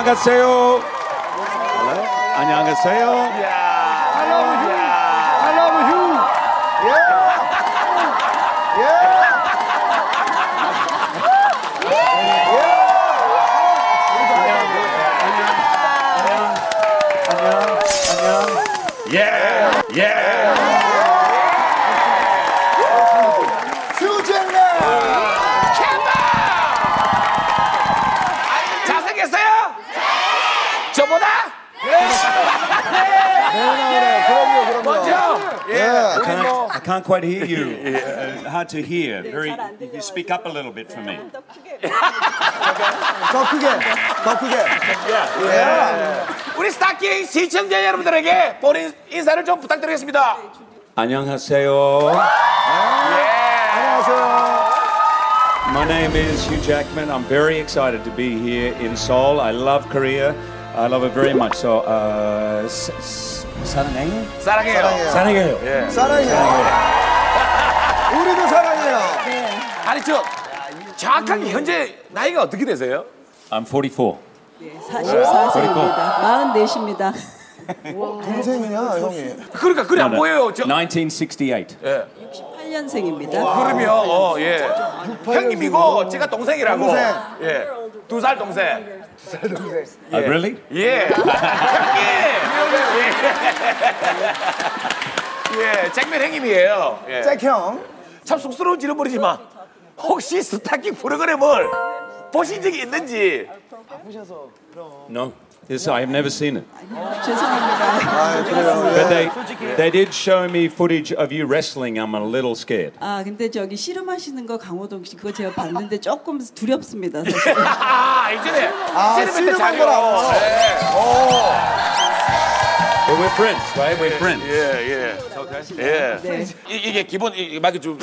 안녕하세요. 안녕하세요. I love you. I love you. 저보다? 네, 그럼요, 그럼요. 먼저. 예. I can't, I can't quite hear you. Uh, hard to hear. Very. You speak up a little bit for me. 더 크게, 더 크게. 우리 스타킹 시청자 여러분들에게 본인 인사를 좀 부탁드리겠습니다. 안녕하세요. 안녕하세요. My name is Hugh Jackman. I'm very excited to be here in Seoul. I love Korea. I love it very much. So, uh, s- s- 사랑해요. 사랑해요. 사랑해요. 사랑해요. 사랑해요. 우리도 사랑해요. 아니 저 정확하게 현재 나이가 어떻게 되세요? I'm 44. 44세입니다. 44입니다. 동생이냐, 형이? 그러니까 그래 안 보여요. 저 1968. 예. 8년생입니다. 그러면 어 예. 형님이고 제가 동생이라고. 동생. 예. 두 살 동생. Oh, really? 예. 형님. 예. 예. 잭맨 형님이에요. 예. 잭 형. 참 쑥스러운 질문이지만 혹시 스타킹 프로그램을 보신 적이 있는지 No. This I have never seen it. 죄송합니다. 아, 그래요. But they they did show me footage of you wrestling. I'm a little scared. 아 근데 저기 씨름하시는 거 강호동 씨 그거 제가 봤는데 조금 두렵습니다. 사실. 아 아, 씨름할 때 씨름한 잘해요. 거라고. But we're friends, right? We're friends. 예, 예. 예. 네. 이, 이게 기본 이 막이 좀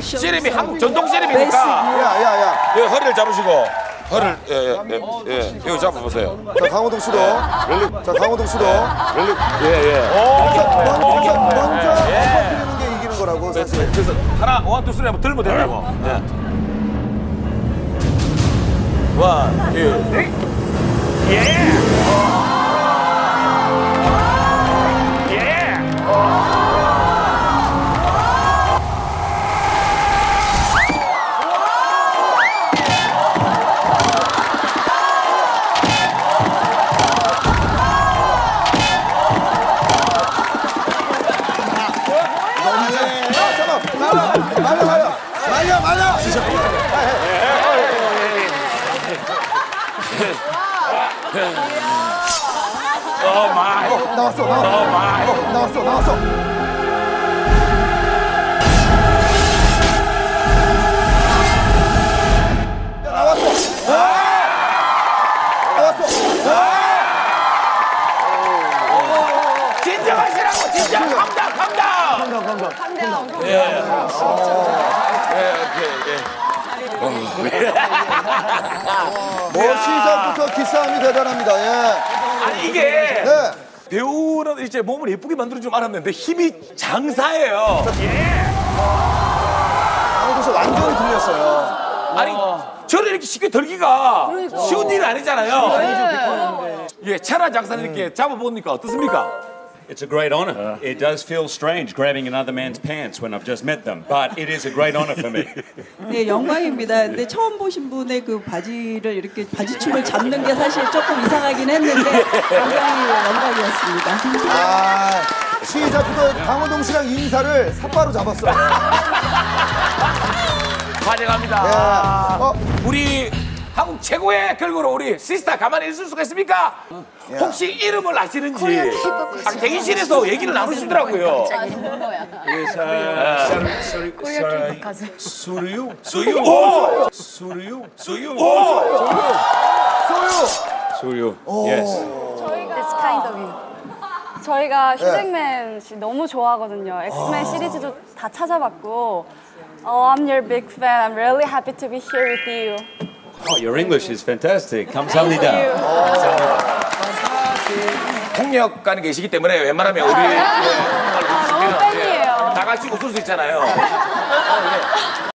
쇼- 씨름이 쇼- 한국 전통. 씨름이니까 야, 야, 야. 예, 허리를 잡으시고 허리를 예, 예, 예, 예. 이거 잡아보세요. 자, 강호동 씨도. 자, 강호동 씨도. 예, 예. 먼저, 먼저, 먼저 엎어뜨리는 게 이기는 거라고, 사실. 그래서 하나, 원, 투, 쓰리 한번 들면 된다고. 예. 원, 투, 쓰리. 예. 예. 잠깐, 말려, 말려, 말려. 말려, 말려. 어, 마이. 나왔어, 나왔어. 어, 마이. 나왔어, 나왔어. 감당. 뭐 시작부터 기싸움이 대단합니다. 예. 아니, 이게. 네. 배우는 이제 몸을 예쁘게 만드는 줄 알았는데 힘이 장사예요. 강호동 씨 완전히 들렸어요. 아니 저를 이렇게 쉽게 들기가 쉬운 일이 아니잖아요. 예, 차라 장사님께 잡아보니까 어떻습니까? It's a great honor. It does feel strange grabbing another man's pants when I've just met them, but it is a great honor for me. 네 영광입니다. 근데 처음 보신 분의 그 바지를 이렇게 바지춤을 잡는 게 사실 조금 이상하긴 했는데 굉장히 영광이었습니다. 아, 시작부터 강호동 씨랑 인사를 삿바로 잡았어요. 환영합니다. 예. 어, 우리 한국 최고의 걸그룹 우리 시스타 가만히 있을 수가 있습니까? 혹시 이름을 아시는지 아, 대기실에서 얘기를 나누시더라고요. 수류? 수유. 오! 수류? 수유? kind of you. 저희가 휴잭맨 씨 너무 좋아하거든요. 엑스맨 시리즈도 다 찾아봤고. Oh, I'm your big fan. I'm really happy to be here with you. Oh, your English is fantastic. 감사합니다. 폭력가는 계시기 때문에 웬만하면 우리 예, 팬이에요. 다 같이 웃을 수 있잖아요.